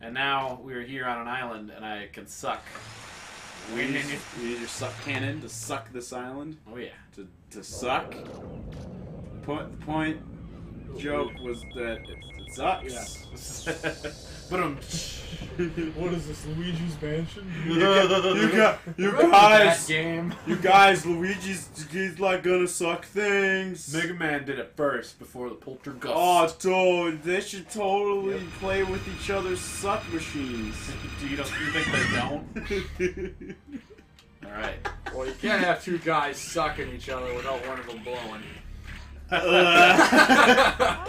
And now we're here on an island, and I can suck. We need, we need your suck cannon to suck this island. Oh yeah. To, to suck. Point, the point joke was that it, it sucks. but um. What is this, Luigi's Mansion? You, got, you, got, you That guys, game. you guys, Luigi's he's like gonna suck things. Mega Man did it first before the Poltergust. Oh, dude, they should totally play with each other's suck machines. do you don't? You think they don't? All right. Well, you can't have two guys sucking each other without one of them blowing. Uh, god.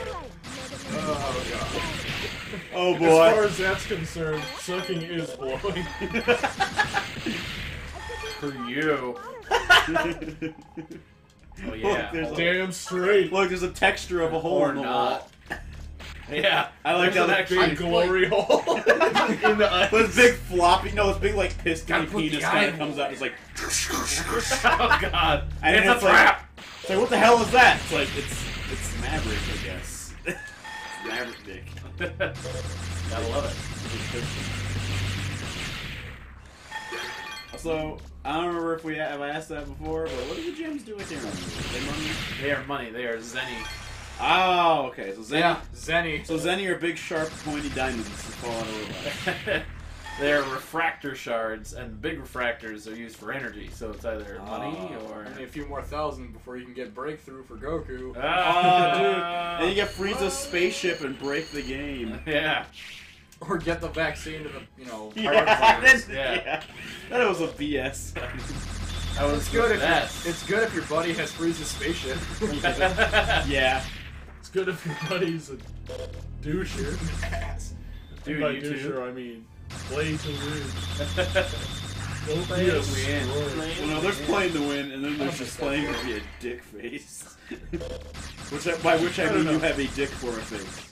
Oh As far as that's concerned, sucking is blowing. For you. Oh yeah. Look, there's a, Damn straight. look, there's a texture of a hole or in the not. Yeah. I like There's how that Big glory hole in the ice. This big floppy, no, this big like piston Gotta put the penis kind of comes out. It's like, oh god. And it's it's a like- trap. it's like, what the hell is that? It's like, it's it's Maverick, I guess. Maverick dick. Gotta love it. Also, I don't remember if we have I asked that before, but what do the gems do with your money? They money? They are money. They are zenny. Oh, okay. So Zenny, Yeah, Zenny. so Zenny are big, sharp, pointy diamonds that fall out of the they are refractor shards, and big refractors are used for energy. So it's either ah. money Oh. or. Only a few more thousand before you can get breakthrough for Goku. Ah, Oh, dude. And you get Frieza's ah. spaceship and break the game. Yeah. Or get the vaccine to the, you know, Yeah, heart virus. that, yeah. yeah. That was a BS. That was It's good if Yes. you, it's good if your buddy has Frieza's spaceship. yeah. It's good if your buddy's a doucher. Ass. Dude, By you too. doucher, I mean play to win. Don't Play to win. Well, no, there's playing to win, and then there's just playing to be a dick face. which, I- by which I, I mean know. you have a dick for a face.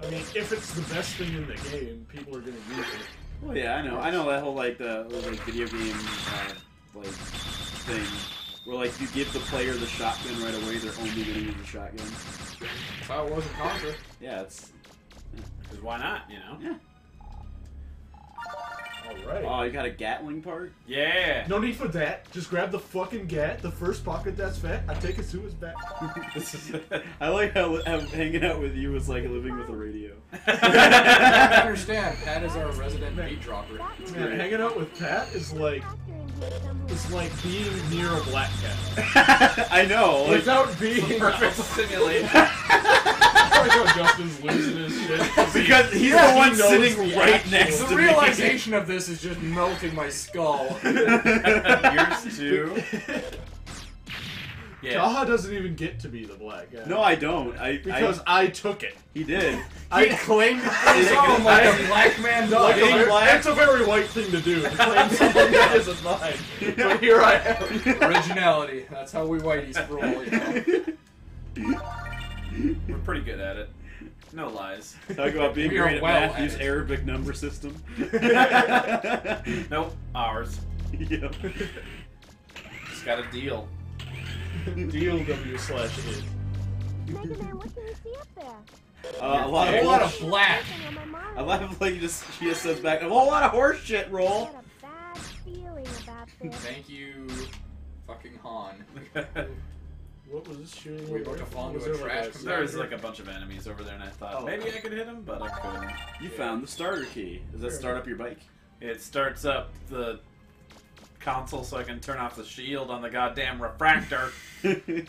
I mean, if it's the best thing in the game, people are gonna use it. Well, yeah, I know. I know that whole like the like video game uh, like thing where like you give the player the shotgun right away, they're only gonna use the shotgun. That's how it was in Contra. Yeah, it's Because why not? You know. yeah. Alright. Oh, you got a Gatling part? Yeah. no need for that. Just grab the fucking gat, the first pocket that's fat. I take it to his back. I like how, how hanging out with you is like living with a radio. I understand. Pat is our resident beat dropper. Man, hanging out with Pat is like is like being near a black cat. I know. Like, Without being Perfect simulation. Like how Justin's losing his shit. because he's Yeah, the one knows sitting the right actual- next The to realization of this is just melting my skull. Yours too. Yeah. Taha doesn't even get to be the black guy. No, I don't. I because I, I, took it. he did. I claimed his own like a black man Like does. a very, black- That's a very white thing to do. To claim something that isn't mine. But here I am. Originality. That's how we whiteys roll, you know. We're pretty good at it. No lies. Talk about being We are great at well math. at Use it. Arabic number system. Nope. Ours. yeah. Just got a deal. Deal W slash id. Mega Man, what can you see up there? Uh, a lot A of lot bullshit. of black. Something on my mind. I laugh like you just she just says back a whole lot of horse shit I roll. got a bad feeling about this. Thank you, fucking Han. What was this shooting? We about to fall into a there trash like compactor? There was like a bunch of enemies over there, and I thought Oh. maybe I could hit them, but I couldn't. You found the starter key. Does that start up your bike? It starts up the console so I can turn off the shield on the goddamn refractor.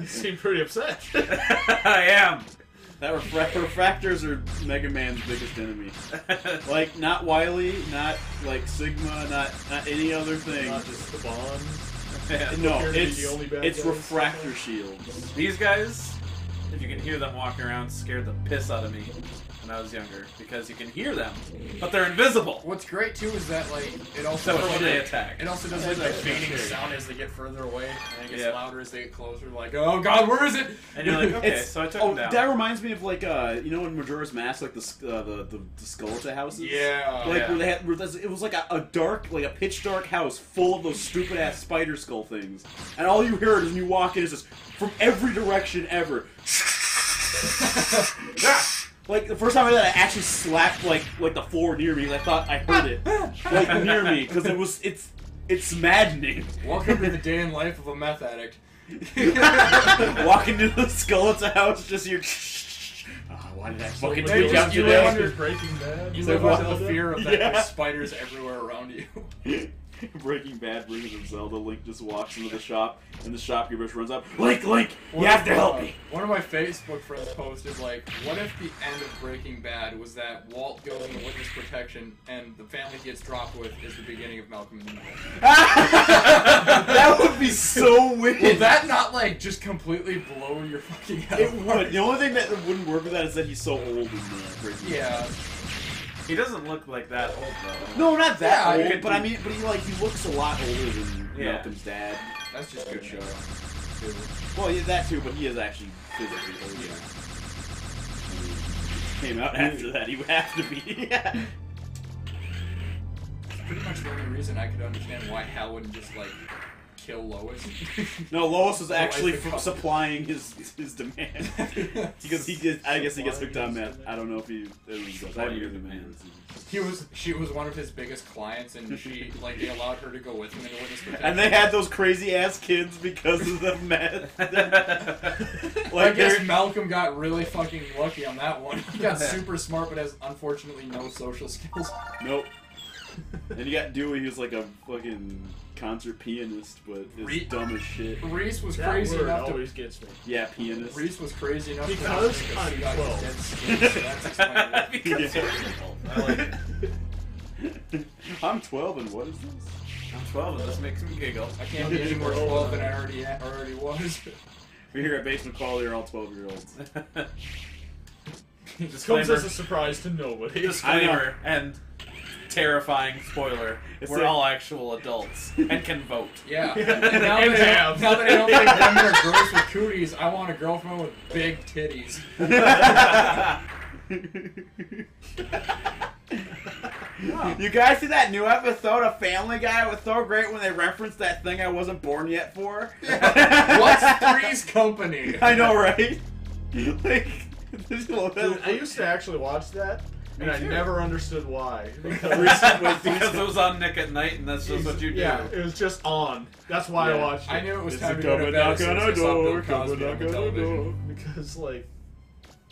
You seem pretty upset. I am. That refra- refractors are Mega Man's biggest enemy. Like not Wily, not like Sigma, not not any other thing. Not just the bonds. Yeah. no, appear to be it's the only bad it's refractor shields. These guys, if you can hear them walking around, scared the piss out of me when I was younger because you can hear them, but they're invisible. What's great too is that like it also Except for when they attack. It also does like Yeah, a that's fading scary. sound as they get further away, and it gets Yeah. louder as they get closer. Like, oh god, where is it? And you're like, okay, It's- so I took oh, them down. that reminds me of like uh, you know in Majora's Mask, like the s- uh, the, the the skeleton houses. Yeah. Like Yeah. where they had, where that's- it was like a, a dark, like a pitch dark house full of those stupid ass spider skull things, and all you heard when you walk in is just from every direction ever. Like the first time I did, that, I actually slapped like like the floor near me. I thought I heard it like near me because it was it's it's maddening. Welcome to the day in life of a meth addict. Walking into the skeleton house, just your. Ah, why did I fucking when take you tweak you live under- Breaking Bad. You So live what- under the fear of that Yeah. there's spiders everywhere around you. Breaking Bad brings in Zelda. Link just walks into the shop, and the shopkeeper just runs up. Link, Link, you One have to help uh, me. One of my Facebook friends posted like, "What if the end of Breaking Bad was that Walt goes into witness protection and the family he gets dropped with is the beginning of Malcolm in the Middle?" that would be so wicked. Will that not like just completely blow your fucking head? It would. The only thing that wouldn't work with that is that he's so old in the Breaking Bad. Yeah, He doesn't look like that old though. No, not that Yeah, you old, could but do- I mean, but he like he looks a lot older than Yeah. Malcolm's dad. that's just good show. too. Well, yeah, that too, but he is actually physically older. Came out after that, he would have to be. Yeah. Pretty much the only reason I could understand why Hal wouldn't just like kill Lois. no, Lois was actually forgot. f- supplying his his demand because he gets. I guess he gets hooked on meth. I don't know if he. I don't know if he does. I haven't heard the man. He was she was one of his biggest clients, and she like they allowed her to go with him into witness protection. And they had those crazy ass kids because of the meth. I like guess they're Malcolm got really fucking lucky on that one. He got super smart, but has unfortunately no social skills. nope. And you got Dewey, who's like a fucking concert pianist, but is Re- dumb as shit. Reese was That crazy word enough to. always gets me. Yeah, pianist. Reese was crazy enough Because to I'm see out 12. his skin, so that's explainable. because you're. I like it. I'm 12, and what is this? I'm 12 and this makes me giggle. I can't be any more 12 than I already already was. We're here at Basement Quality are all 12 year olds. This Comes Disclaimer, as a surprise to nobody. disclaimer and terrifying spoiler. It's We're a- all actual adults and can vote. Yeah. Yeah. And now, And that, now that I don't think women are gross with cooties, I want a girlfriend with big titties. you guys see that new episode of Family Guy? It was so great when they referenced that thing I wasn't born yet for. What's Three's Company? I know, right? like, this little- Dude, I used to actually watch that, and I never understood why. because it was on Nick at Night, and that's just what you do. Yeah, it was just on. That's why I watched it. I knew it was It's time to go come to and bed knock on as I saw Bill door, come Cosby and on knock the on our television. door. because like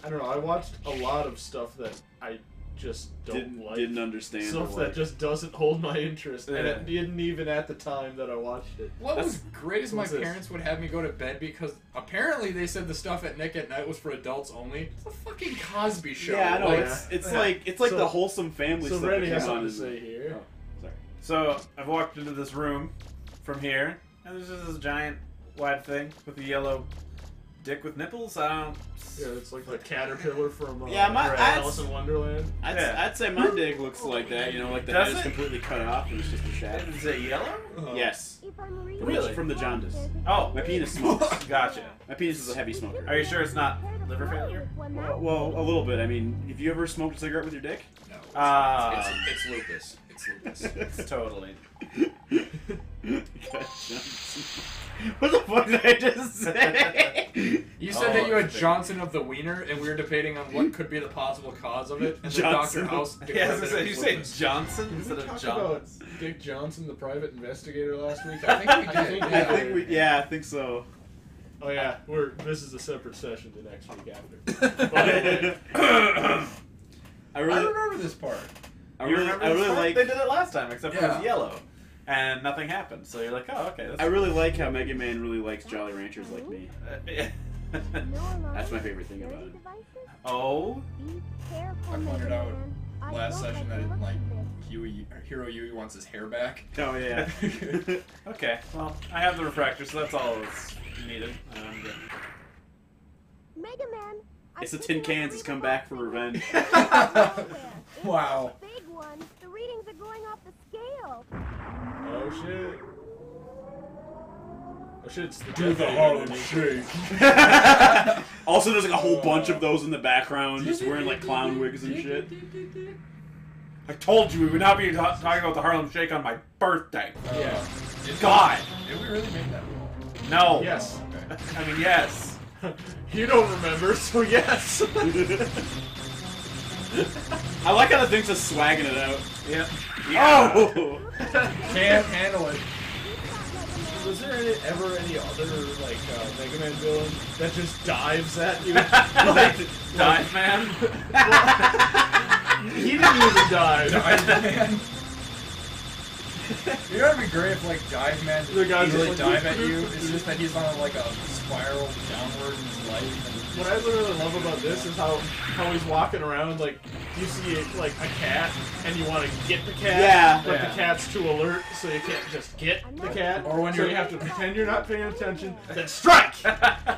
I don't know. I watched a lot of stuff that I just don't Didn't, like. didn't understand. Stuff or that just doesn't hold my interest, and it didn't even at the time that I watched it. What was great is my What's this? parents would have me go to bed because apparently they said the stuff at Nick at Night was for adults only. It's a fucking Cosby show. Yeah, I know. Like, It's, it's Yeah. like it's like So- the wholesome family So stuff. Randy has something to say here. Oh, sorry. So I've walked into this room from here, and there's just this giant wide thing with a yellow dick with nipples. I don't. Yeah, it's like the caterpillar from uh, Yeah, my- Alice in Wonderland. I'd, Yeah. I'd say my dick looks like that. You know, like the Does head is completely cut off and it's just a shaft. Is it yellow? uh, Yes. If I'm reading Really? From the jaundice. Oh, My penis smokes. Gotcha. My penis is a heavy smoker. Are you sure it's not liver failure? Well, well, a little bit. I mean, have you ever smoked a cigarette with your dick? No. Ah. it's, it's lupus. It's lupus. It's totally. what the fuck did I just say? You said Oh, that you had. Oh, Johnson of the Wiener, and we were debating on what could be the possible cause of it. And then Johnson. Dr. House. Yeah, I was declared gonna that say, you was say. Johnson Did instead of talk John. about Dick Johnson, the private investigator, last week? I think we did. I think I think we, yeah, I think so. Oh yeah, we're this is a separate session the next week after. I I really, remember this part. I really, remember I this really part? like, They did it last time, except for it was yellow, and nothing happened. So you're like, oh, okay. That's I really like how Mega Man really likes Jolly Ranchers like me. That's my favorite thing about it. oh. I pointed Mega out Last session that the look like of. Huey, Hero Yui wants his hair back. Oh yeah. Okay. Well, I have the refractor, so that's all that's needed. Um, good. Mega Man. It's the tin cans must has come back whole for thing. revenge. It's Wow. the Big one. The readings are going off the scale. Oh shit. Oh shit, it's the Do the Death Harlem Shake. also, there's like a whole bunch of those in the background, just wearing like clown wigs and shit. I told you we would not be ta- talking about the Harlem Shake on my birthday. Oh. Yeah. God. Did we really make that rule? No. Yes. I mean, yes. you don't remember, so yes. I like how the thing's just swagging it out. Yep. Oh! Can't handle it. Was there any, ever any other like uh, Mega Man villain that just dives at you? like, dive man. he didn't even dive. Dive Man. You know, it'd be great if like Dive Man The guy's didn't just like- dive at you. It's just that he's on like a spiral downward in his life. And What I really love about this is how how he's walking around like you see like a cat and you want to get the cat, Yeah. but Yeah. the cat's too alert, so you can't just get the cat. Or when so you're- you have to pretend you're not paying attention, then strike.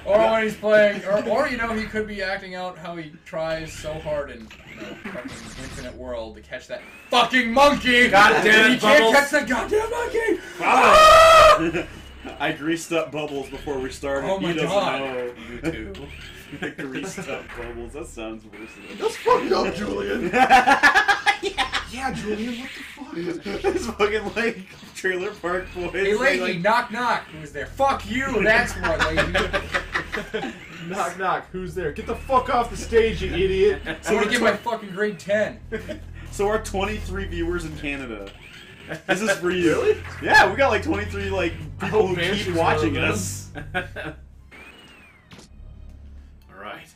Or when he's playing, or, or you know, he could be acting out how he tries so hard in you know, fucking Infinite World to catch that fucking monkey. God damn And it, he can't catch that goddamn monkey. I greased up Bubbles before we started. Oh my he doesn't God. know. You too. I greased up Bubbles. That sounds worse than That's fucked up, Julian. yeah, Julian, what the fuck? It's fucking like Trailer Park Boys. Hey, lady, like, knock knock. Who's there? Fuck you. That's what, lady. knock knock. Who's there? Get the fuck off the stage, you idiot. So I want to get my fucking grade ten. So our 23 viewers in Canada. This is for you. Really? Yeah, we got like 23 like people oh, who keep watching us. All right.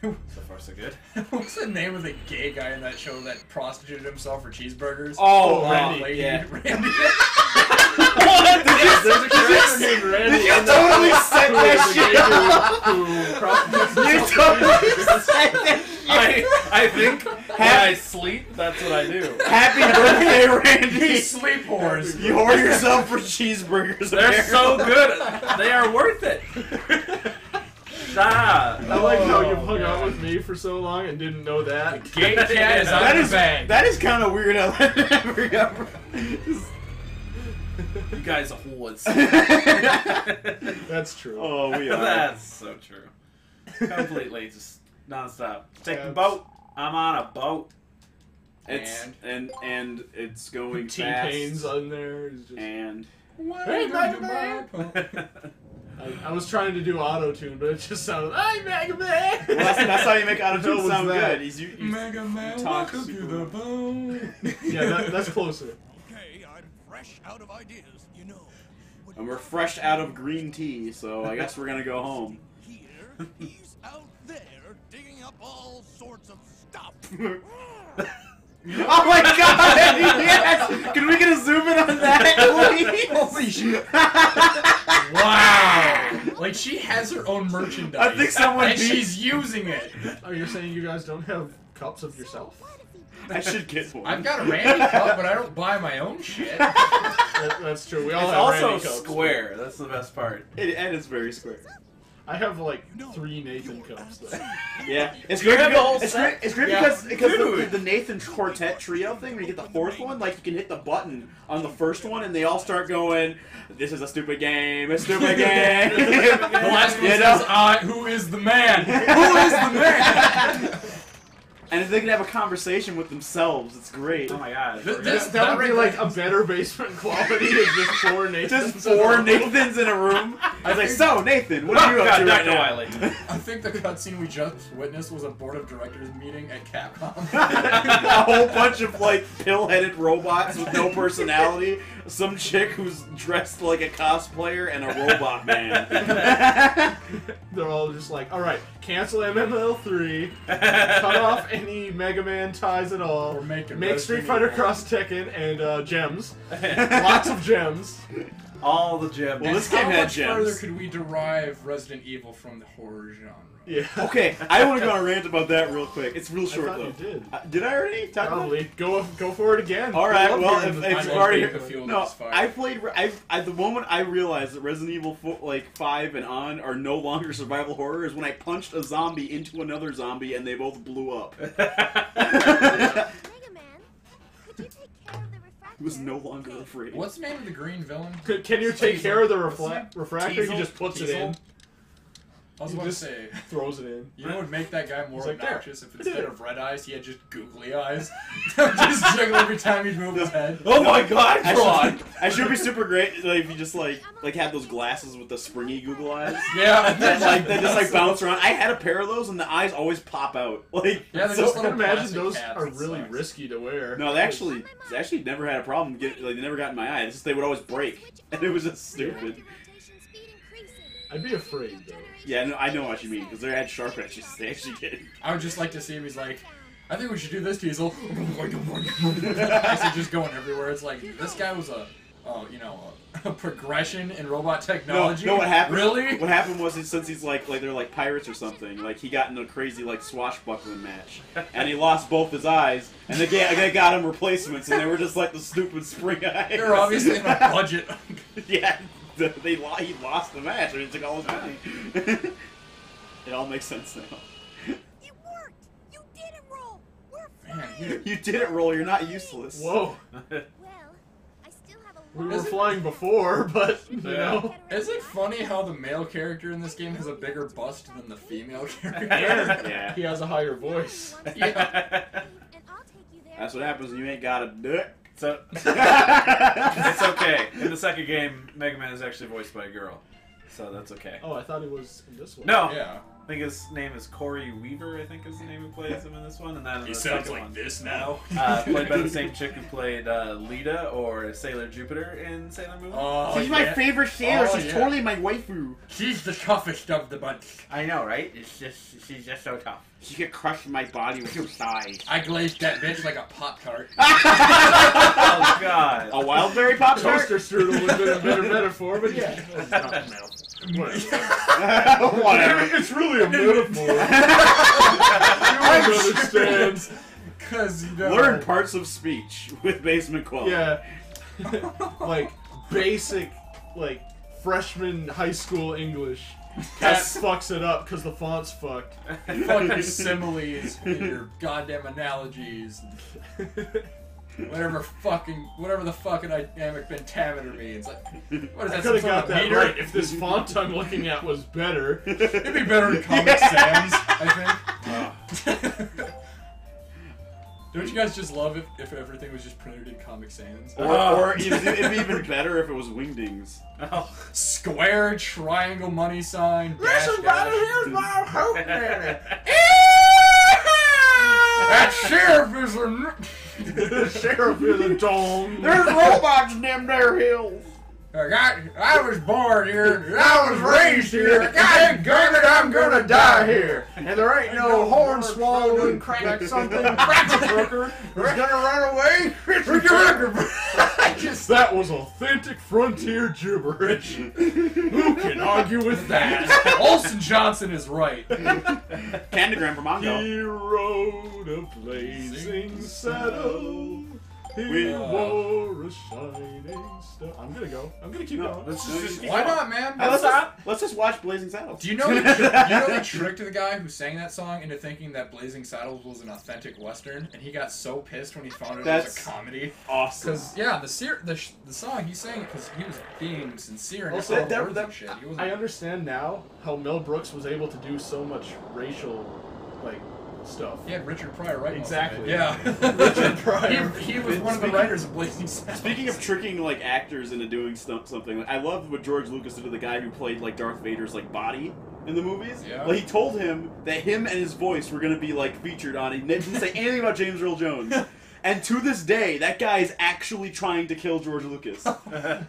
So far, so good. What's the name of the gay guy in that show that prostituted himself for cheeseburgers? Oh, Oh, uh, Randy, lady, yeah. Randy. what? There's a character named Randy. Did you in totally show set who that is a shit up? Who prostitutes You himself for totally cheeseburgers. said that I, I think when I sleep, that's what I do. Happy birthday, Randy! He sleep whores. You whore yourself for cheeseburgers. They're so good. They are worth it. Ah. I like how Oh, you've hung out with me for so long and didn't know that. Gay cat is out That of is the bag. that is kind of weird. How that never got. You guys are whores. That's true. oh, we are. That's so true. Completely, just nonstop. Take the boat. I'm on a boat. It's And? and and it's going T fast. Pain's on there. Just- and Hey, Mega Man! I, I was trying to do auto tune, but it just sounded, "Hey, Mega Man!" well, that's, that's how you make What the hell autotune was sound that? good. He's you, you, Mega Man, talk welcome to super the well. bone. yeah, that, that's closer. Okay, I'm fresh out of ideas, you know. And we're fresh out of green tea, so I guess we're gonna go home. here, he's out there digging up all sorts of stuff. Oh my god! Yes! Can we get a zoom in on that, please? Holy shit. Wow! Like she has her own merchandise. I think someone and beat- she's using it. Oh, you're saying you guys don't have cups of yourself? I should get one. I've got a Randy cup, but I don't buy my own shit. That, that's true. We all It's have also Randy cups. square. That's the best part. It, and it's very square. I have like three Nathan cups. Though. Yeah, it's great. have whole Because, it's set? great. It's great Yeah. because because the, Dude. the Nathan Quartet trio thing. When you get the fourth one, like you can hit the button on the first one, and they all start going. This is a stupid game. A stupid game. The last one You says, know? "I who is the man? Who is the man?" and if they can have a conversation with themselves, it's great. Oh my god. Th- this- gonna- That would be like a better basement quality than just four Nathans. Just four Nathans in a room. I was like, so Nathan, what are you up God, to right Dr. now? Wily. I think the cutscene we just witnessed was a board of directors meeting at Capcom. a whole bunch of like pill-headed robots with no personality. Some chick who's dressed like a cosplayer and a robot man. They're all just like, all right, cancel MML3, cut off any Mega Man ties at all, Or make it make Street Fighter Evil. Cross Tekken and uh, gems, lots of gems. All the gems. Well, this How game had much further could we derive Resident Evil from the horror genre? Yeah, Okay, I want to go on a rant about that real quick. It's real I short thought though. you did. Uh, did I already talk about Probably go go for it again. All right. Love Well, hearing if, the- if I you've love already being the fuel no, is fire. I played. I at the moment I realized that Resident Evil 4, like five and on are no longer survival horror is when I punched a zombie into another zombie and they both blew up. Mega Man, could you take care of the refractor? He was no longer afraid. What's the name of the green villain? Could- Can you take Teisel. care of the What's refla- his refractor? Teisel? He just puts it in. Teisel? I was He about to say, throws it in. you know what would make that guy more He's like, there. obnoxious if instead of red eyes he had just googly eyes, just jiggle every time he'd move his head. Oh my god, I Tron! should, I should be super great like, if you just like like have those glasses with the springy Google eyes. Yeah, That like they just like bounce around. I had a pair of those and the eyes always pop out. Like Yeah, so- just I can little imagine those are really sucks. risky to wear. No, they actually, they actually never had a problem. Get, like they never got in my eye. It's just they would always break, and it was just stupid. I'd be afraid though. Yeah, no, I know what you mean because they had sharp edges. They actually did. I would just like to see him. He's like, I think we should do this, Diesel. Eyes are just going everywhere. It's like this guy was a, uh, you know, a, progression in robot technology. no, no, what happened? Really? What happened was since he's like like they're like pirates or something. Like he got in a crazy like swashbuckling match, and he lost both his eyes, and they got, they got him replacements, and they were just like the stupid spring eyes. They're obviously in a budget. yeah, the, they lo- he lost the match, and he took all his money. it all makes sense now. It worked! You did it, Roll! We're Man, flying! You did it, Roll. You're not useless. Whoa, Well, I still have a we were flying before, but you Yeah. know. Is it funny how the male character in this game has a bigger bust than the female character? Yeah. He has a higher voice. Yeah. And I'll take you there. That's what happens when you ain't got a dick. So it's okay. In the second game, Mega Man is actually voiced by a girl, so that's okay. Oh, I thought it was in this one. No, Yeah. I think his name is Corey Weaver. I think is the name who plays him in this one, and then in He the sounds second like one, this now. uh, played by the same chick who played uh, Lita or Sailor Jupiter in Sailor Moon. Oh, She's my favorite sailor. Oh, She's yeah. totally my waifu. She's the toughest of the bunch. I know, right? It's just she's just so tough. She could crush my body with her thighs. I glazed that bitch like a pop tart. Oh God! A wildberry pop tart? Toaster strudel would have been a better metaphor, but yeah. It's not a metaphor. Whatever. Whatever. It's really a metaphor. you understand. Cause you know. Learn parts of speech with basement quality. Yeah. like basic, like freshman high school English. Cat Yes. fucks it up because the font's fucked. fucking similes and your goddamn analogies. Whatever fucking, whatever the fucking dynamic pentameter means. Like, what is I that? could have got that meter? right if this font I'm looking at was better. It'd be better in Comic Sans, I think. Don't you guys just love it if everything was just printed in Comic Sans? Or, ah. or it'd, it'd be even better if it was wingdings. Oh. Square, triangle, money sign, dash, dash. my hope man. That sheriff is a. the sheriff is a dong. There's robots in them there hills. I I was born here, I was raised here, I got it, I'm gonna die here. And there ain't no horn swallowing crack something crack worker who's gonna run away. I just, That was authentic frontier gibberish. Who can argue with that? Olson Johnson is right. Candygram for Mongo. He rode a blazing saddle. He We- wore a shining star. I'm gonna go. I'm gonna keep No, going. let's No, just, you- Why not, man? Hey, let's, just, let's just watch Blazing Saddles. Do you know? The, you know they tricked the guy who sang that song into thinking that Blazing Saddles was an authentic western, and he got so pissed when he found out it was a comedy. awesome. Because yeah, the ser- the, sh- the song he sang it because he was being sincere and Also, all the that- that- and shit. He. I understand now how Mel Brooks was able to do so much racial, like, stuff. He had Richard Pryor right. Exactly. Yeah. Richard Pryor. He, he was one of the writers of Blazing Saddles. Speaking of tricking like actors into doing stu- something, like, I loved what George Lucas did to the guy who played like Darth Vader's like body in the movies. Yeah. Like he told him that him and his voice were gonna be like featured on it. He didn't say anything about James Earl Jones. And to this day, that guy is actually trying to kill George Lucas.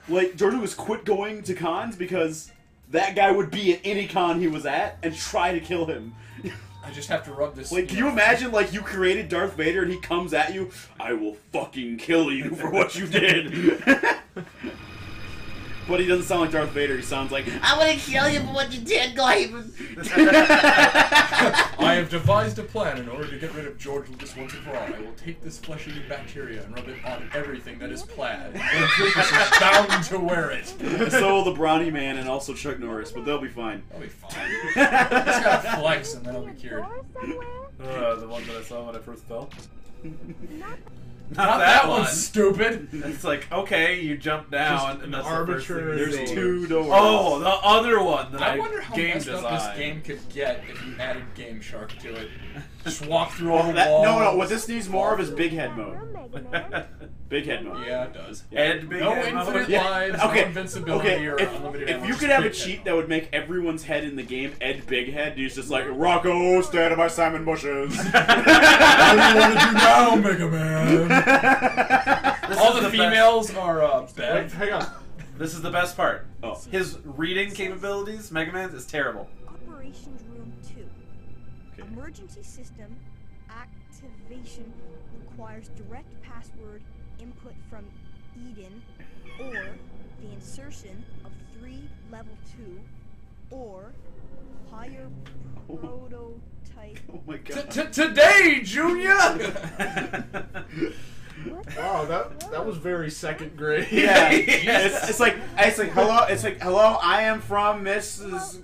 like George Lucas quit going to cons because that guy would be at any con he was at and try to kill him. I just have to rub this. Like, can you imagine, like, you created Darth Vader and he comes at you? I will fucking kill you for what you did. but he doesn't sound like Darth Vader. He sounds like, I want to kill you for what you did, Glavin. I have devised a plan in order to get rid of George Lucas once and for all. I will take this flesh-eating bacteria and rub it on everything that is plaid. George Lucas is bound to wear it. so will the Brawny Man and also Chuck Norris, but they'll be fine. I'll be fine. Just gotta flex and then I'll be cured. Uh, the one that I saw when I first fell. Not Not, Not that, that one. one's stupid. It's like okay, you jump down, Just and that's the first arbitrary thing you There's two doors. Oh, the other one that I, I wonder how game messed up this game could get if you added Game Shark to it. Just walk through all the that, walls. no, no. What this needs more of is big head mode. Big head mode. Yeah, it does. Ed Big No Head infinite mode. Yeah. lives, Okay, no invincibility, Okay, or if, unlimited if you could have a cheat that would make everyone's head in the game Ed Big Head, he's just like Rocco, stand by Simon Bushes. What do you want to do now, Mega Man? All is the best- females are uh, Wait, hang on. This is the best part. oh. His reading capabilities, Mega Man's, is terrible. Operations Room 2. Okay. Emergency system activation requires direct password input from Eden or the insertion of 3 level 2 or higher prototype. Oh my god. t- Today, Junior. Wow, that that was very second grade. Yeah, it's, it's like it's like hello. It's like hello. I am from Mrs.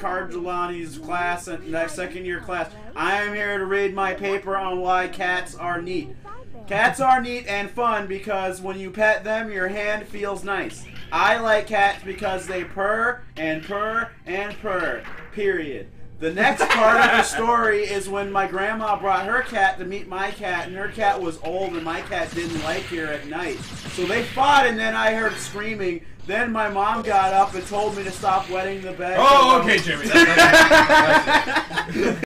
Cardulani's class, and that second year class. I am here to read my paper on why cats are neat. Cats are neat and fun because when you pet them, your hand feels nice. I like cats because they purr and purr and purr. Period. The next part of the story is when my grandma brought her cat to meet my cat, and her cat was old, and my cat didn't like her at night. So they fought, and then I heard screaming. Then my mom got up and told me to stop wetting the bed. oh, okay, Jimmy. That's- that's- that's.